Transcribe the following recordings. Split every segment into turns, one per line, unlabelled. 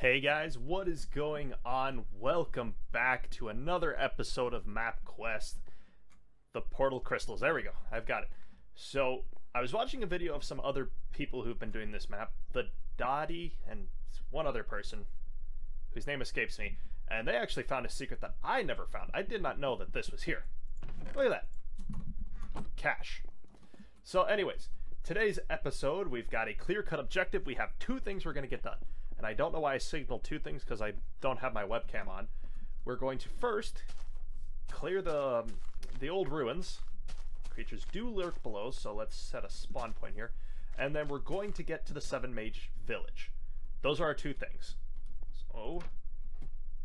Hey guys, what is going on? Welcome back to another episode of Map Quest, the Portal Crystals. There we go, I've got it. So, I was watching a video of some other people who've been doing this map, the Dottie and one other person whose name escapes me, and they actually found a secret that I never found. I did not know that this was here. Look at that. Cash. So, anyways, today's episode, we've got a clear-cut objective. We have two things we're going to get done and I don't know why I signaled two things because I don't have my webcam on. We're going to first clear the, um, the old ruins. Creatures do lurk below, so let's set a spawn point here. And then we're going to get to the Seven Mage Village. Those are our two things. So,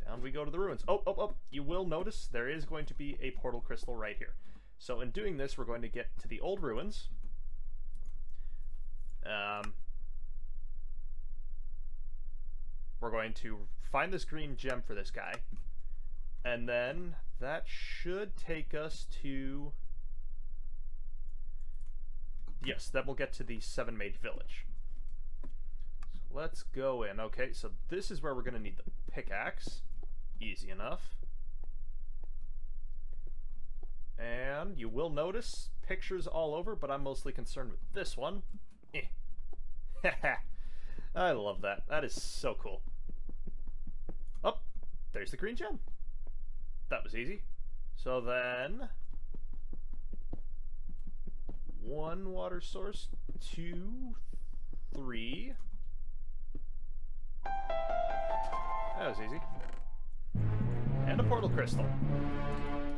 down we go to the ruins. Oh, oh, oh, you will notice there is going to be a portal crystal right here. So in doing this, we're going to get to the old ruins. Um, We're going to find this green gem for this guy. And then that should take us to... Yes, then we'll get to the Seven Mage Village. So let's go in. Okay, so this is where we're going to need the pickaxe. Easy enough. And you will notice pictures all over, but I'm mostly concerned with this one. Eh. I love that. That is so cool. There's the green gem. That was easy. So then, one water source, two, three. That was easy. And a portal crystal.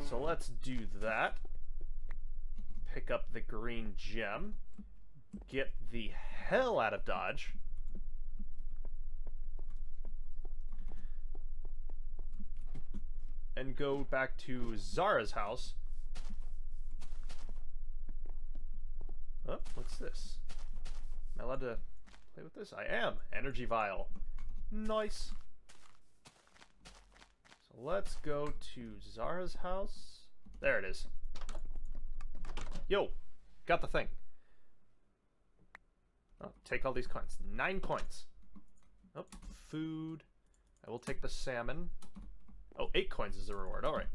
So let's do that. Pick up the green gem. Get the hell out of Dodge. And go back to Zara's house. Oh, what's this? Am I allowed to play with this? I am. Energy vial. Nice. So let's go to Zara's house. There it is. Yo, got the thing. Oh, take all these coins. Nine coins. Oh, food. I will take the salmon. Oh, eight coins is a reward. All right.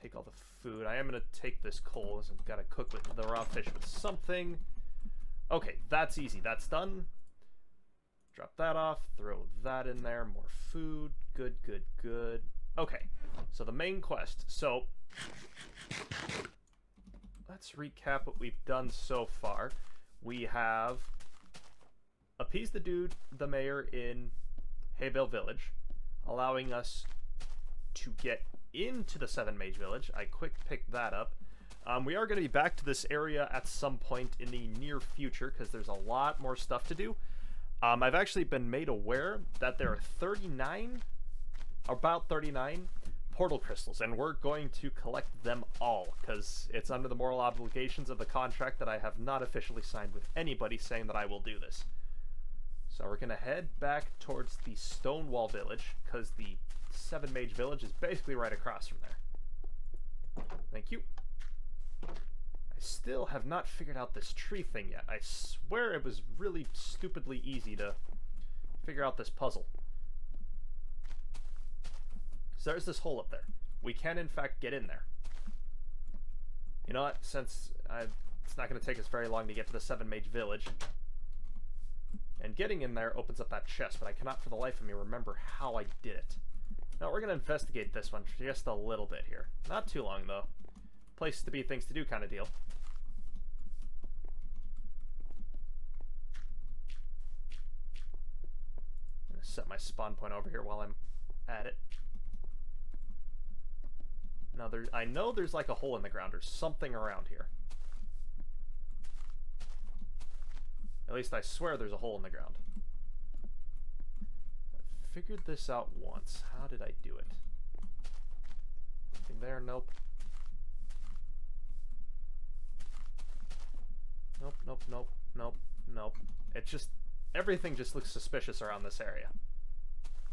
Take all the food. I am going to take this coal. I've got to cook with the raw fish with something. Okay, that's easy. That's done. Drop that off. Throw that in there. More food. Good, good, good. Okay, so the main quest. So, let's recap what we've done so far. We have appeased the dude, the mayor in Haybale Village, allowing us to get into the Seven Mage Village. I quick picked that up. Um, we are going to be back to this area at some point in the near future because there's a lot more stuff to do. Um, I've actually been made aware that there are 39, about 39 portal crystals, and we're going to collect them all because it's under the moral obligations of the contract that I have not officially signed with anybody saying that I will do this. So we're going to head back towards the Stonewall Village because the Seven Mage Village is basically right across from there. Thank you. I still have not figured out this tree thing yet. I swear it was really stupidly easy to figure out this puzzle. So there's this hole up there. We can, in fact, get in there. You know what? Since I've, it's not going to take us very long to get to the Seven Mage Village, and getting in there opens up that chest, but I cannot for the life of me remember how I did it. Now we're going to investigate this one just a little bit here. Not too long, though. Place to be, things to do kind of deal. Set my spawn point over here while I'm at it. Now, there, I know there's like a hole in the ground or something around here. At least I swear there's a hole in the ground I figured this out once. How did I do it? Nothing there? Nope. Nope, nope, nope, nope, nope. It just, everything just looks suspicious around this area.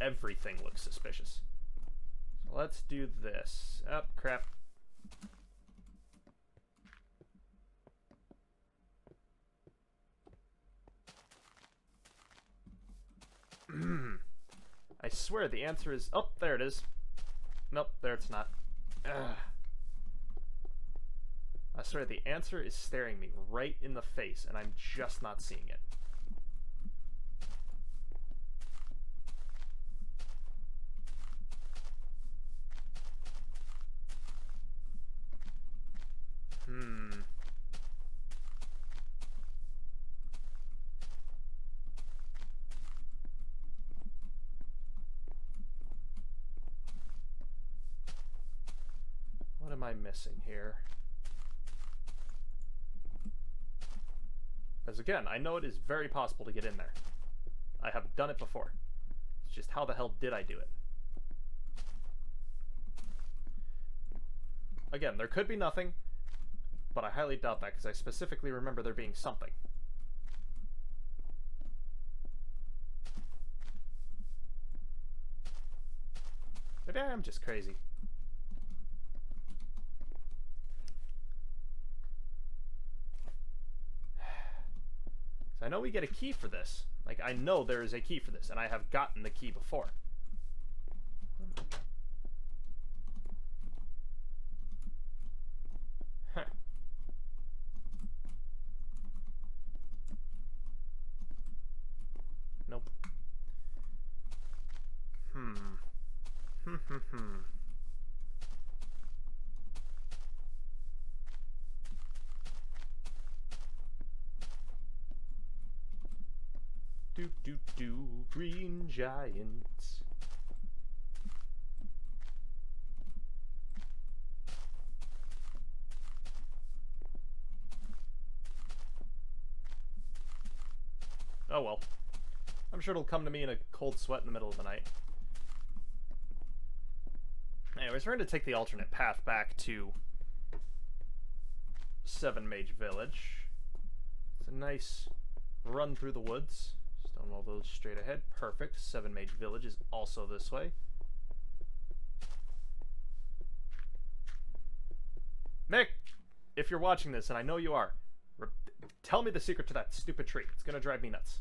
Everything looks suspicious. So let's do this. Oh, crap. I swear the answer is... Oh, there it is. Nope, there it's not. Ugh. I swear the answer is staring me right in the face, and I'm just not seeing it. What am I missing here? As again, I know it is very possible to get in there. I have done it before. It's just how the hell did I do it? Again, there could be nothing, but I highly doubt that because I specifically remember there being something. Maybe I am just crazy. So I know we get a key for this. Like, I know there is a key for this, and I have gotten the key before. Do do do green giants. Oh well. I'm sure it'll come to me in a cold sweat in the middle of the night. Anyways, we're going to take the alternate path back to Seven Mage Village. It's a nice run through the woods. Stonewall Village straight ahead. Perfect. Seven Mage Village is also this way. Mick, if you're watching this, and I know you are, tell me the secret to that stupid tree. It's going to drive me nuts.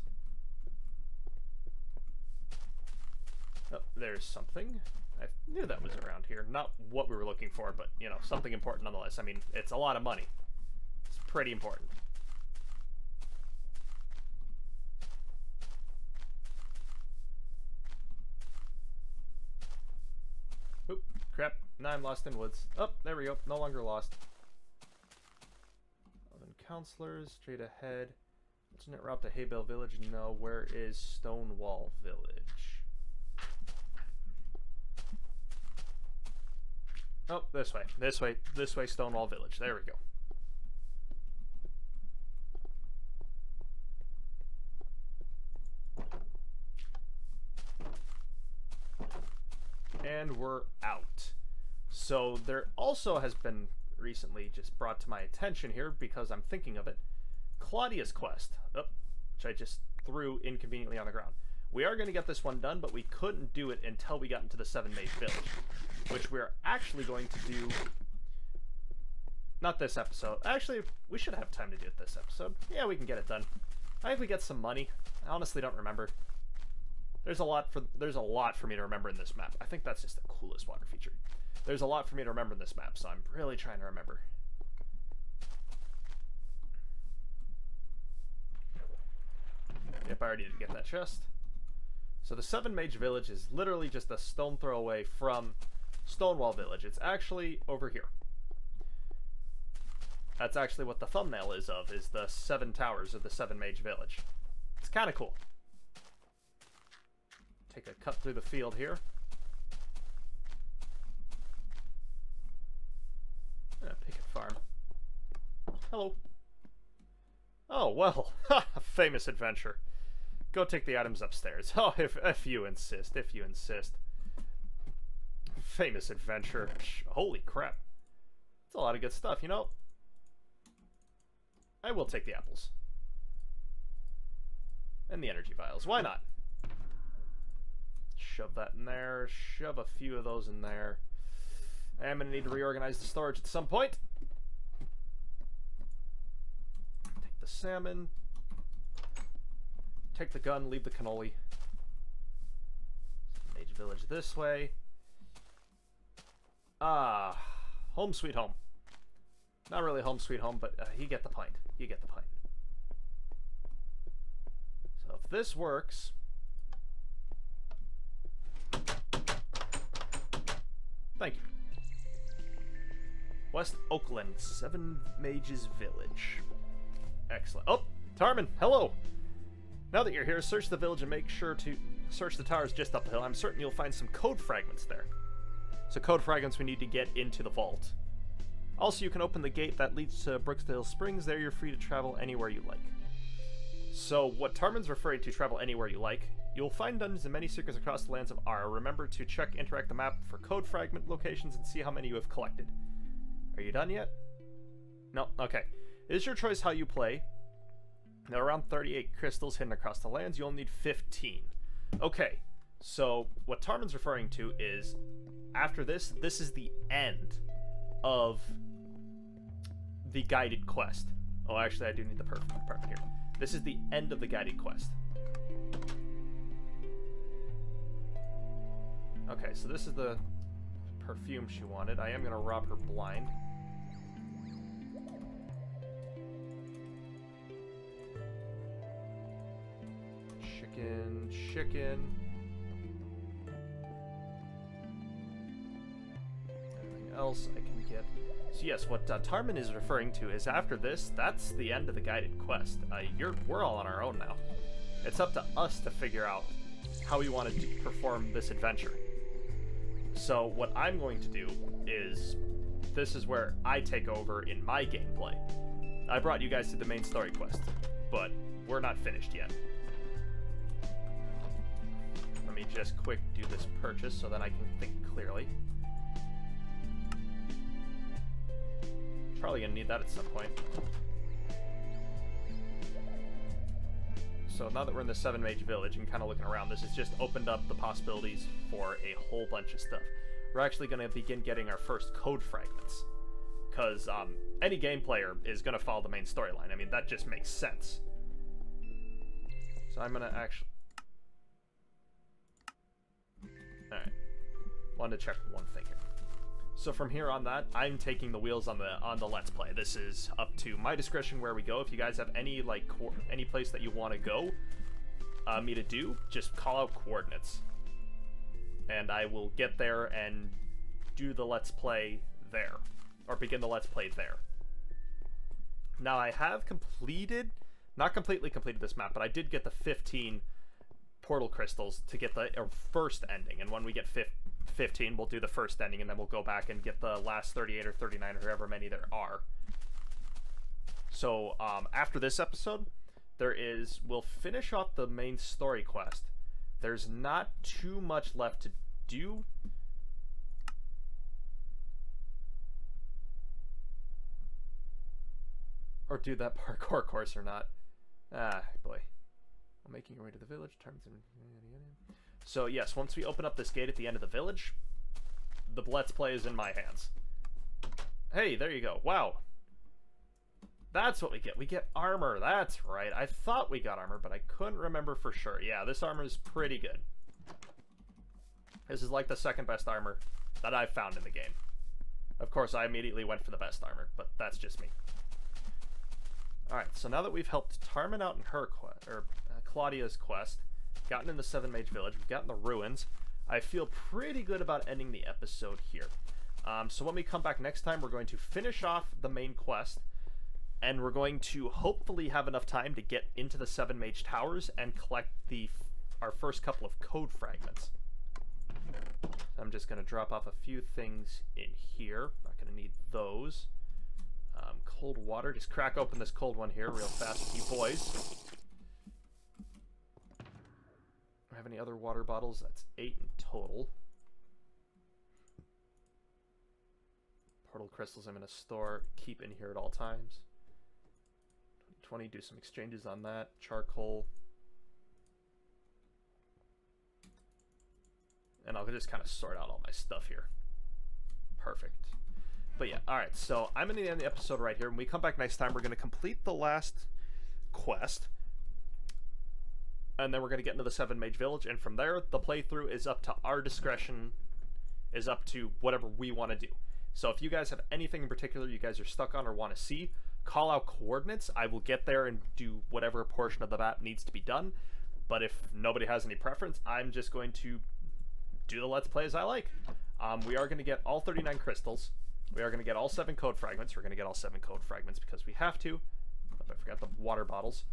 Oh, there's something. I knew that was around here. Not what we were looking for, but, you know, something important nonetheless. I mean, it's a lot of money. It's pretty important. Crap. Now I'm lost in woods. Oh, there we go. No longer lost. Eleven counselors, straight ahead. Alternate route to Haybale Village. No, where is Stonewall Village? Oh, this way. This way. This way, Stonewall Village. There we go. And we're out. So there also has been recently just brought to my attention here because I'm thinking of it. Claudia's Quest, oh, which I just threw inconveniently on the ground. We are going to get this one done, but we couldn't do it until we got into the Seven Mage Village, which we're actually going to do... Not this episode. Actually, we should have time to do it this episode. Yeah, we can get it done. I think we get some money. I honestly don't remember. There's a lot for there's a lot for me to remember in this map. I think that's just the coolest water feature. There's a lot for me to remember in this map, so I'm really trying to remember. Yep, I already did get that chest. So the Seven Mage Village is literally just a stone throw away from Stonewall Village. It's actually over here. That's actually what the thumbnail is of, is the Seven Towers of the Seven Mage Village. It's kind of cool. Take a cut through the field here. Yeah, picket farm. Hello. Oh, well. Famous adventure. Go take the items upstairs. Oh, if, if you insist. If you insist. Famous adventure. Holy crap. It's a lot of good stuff, you know? I will take the apples. And the energy vials. Why not? Shove that in there. Shove a few of those in there. I am going to need to reorganize the storage at some point. Take the salmon. Take the gun, leave the cannoli. Mage Village this way. Ah, home sweet home. Not really home sweet home, but uh, you get the point. You get the point. So if this works... Thank you. West Oakland, Seven Mages Village. Excellent. Oh, Tarman, hello! Now that you're here, search the village and make sure to search the towers just up the hill. I'm certain you'll find some code fragments there. So code fragments we need to get into the vault. Also, you can open the gate that leads to Brooksdale Springs. There you're free to travel anywhere you like. So what Tarman's referring to travel anywhere you like, you'll find dungeons and many secrets across the lands of Ar. Remember to check Interact the map for code fragment locations and see how many you have collected. Are you done yet? No? Okay. It is your choice how you play. There are around 38 crystals hidden across the lands. You'll need 15. Okay, so what Tarman's referring to is after this, this is the end of the guided quest. Oh, actually, I do need the perfume department here. This is the end of the guided quest. Okay, so this is the perfume she wanted. I am going to rob her blind. Chicken, chicken. Anything else I can get? So yes, what uh, Tarman is referring to is after this, that's the end of the guided quest. Uh, you're, we're all on our own now. It's up to us to figure out how we want to perform this adventure. So what I'm going to do is, this is where I take over in my gameplay. I brought you guys to the main story quest, but we're not finished yet. Let me just quick do this purchase so that I can think clearly. Probably gonna need that at some point. So now that we're in the Seven Mage Village and kind of looking around, this has just opened up the possibilities for a whole bunch of stuff. We're actually going to begin getting our first code fragments. Because um, any game player is going to follow the main storyline. I mean, that just makes sense. So I'm going to actually... Alright. Wanted to check one thing here. So from here on that, I'm taking the wheels on the on the let's play. This is up to my discretion where we go. If you guys have any like any place that you want to go, uh, me to do, just call out coordinates, and I will get there and do the let's play there, or begin the let's play there. Now I have completed, not completely completed this map, but I did get the 15 portal crystals to get the first ending, and when we get 15 15, we'll do the first ending, and then we'll go back and get the last 38 or 39 or however many there are. So um, after this episode, there is we'll finish off the main story quest. There's not too much left to do. Or do that parkour course or not. Ah, boy. While making your way to the village, turns in... So yes, once we open up this gate at the end of the village, the Let's Play is in my hands. Hey, there you go. Wow. That's what we get. We get armor. That's right. I thought we got armor, but I couldn't remember for sure. Yeah, this armor is pretty good. This is like the second best armor that I've found in the game. Of course, I immediately went for the best armor, but that's just me. Alright, so now that we've helped Tarman out in her quest, or uh, Claudia's quest, gotten in the Seven Mage Village, we've gotten the ruins. I feel pretty good about ending the episode here. Um, so when we come back next time, we're going to finish off the main quest, and we're going to hopefully have enough time to get into the Seven Mage Towers and collect the our first couple of code fragments. I'm just going to drop off a few things in here. Not going to need those. Um, cold water. Just crack open this cold one here real fast you boys. Have any other water bottles. That's eight in total. Portal crystals I'm going to store, keep in here at all times. 20, do some exchanges on that. Charcoal. And I'll just kind of sort out all my stuff here. Perfect. But yeah, alright, so I'm going to end the episode right here. When we come back next time, we're going to complete the last quest and then we're going to get into the Seven Mage Village, and from there, the playthrough is up to our discretion, is up to whatever we want to do. So if you guys have anything in particular you guys are stuck on or want to see, call out coordinates. I will get there and do whatever portion of the map needs to be done. But if nobody has any preference, I'm just going to do the Let's Play as I like. Um, we are going to get all 39 crystals. We are going to get all 7 code fragments. We're going to get all 7 code fragments because we have to. I forgot the water bottles.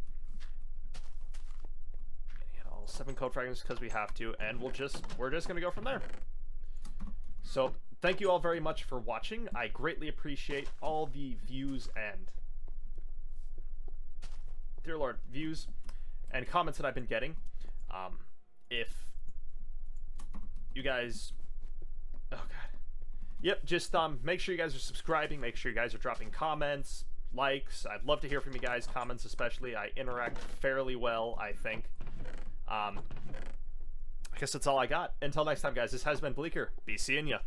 7 code fragments because we have to. And we'll just, we're just to go from there. So, thank you all very much for watching. I greatly appreciate all the views and... Dear Lord, views and comments that I've been getting. Um, if you guys oh god yep just um make sure you guys are subscribing make sure you guys are dropping comments likes i'd love to hear from you guys comments especially i interact fairly well i think um i guess that's all i got. Until next time guys. This has been bleaker be seeing ya